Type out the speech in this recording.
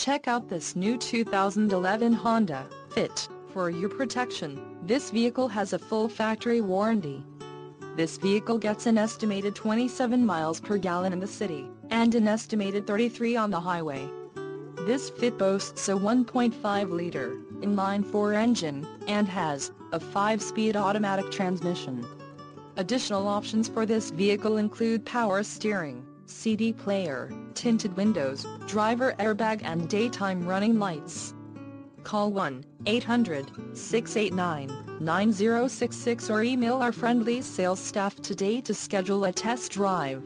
Check out this new 2011 Honda Fit. For your protection, this vehicle has a full factory warranty. This vehicle gets an estimated 27 miles per gallon in the city, and an estimated 33 on the highway. This Fit boasts a 1.5-liter, inline-four engine, and has a 5-speed automatic transmission. Additional options for this vehicle include power steering, CD player, tinted windows, driver airbag and daytime running lights. Call 1-800-689-9066 or email our friendly sales staff today to schedule a test drive.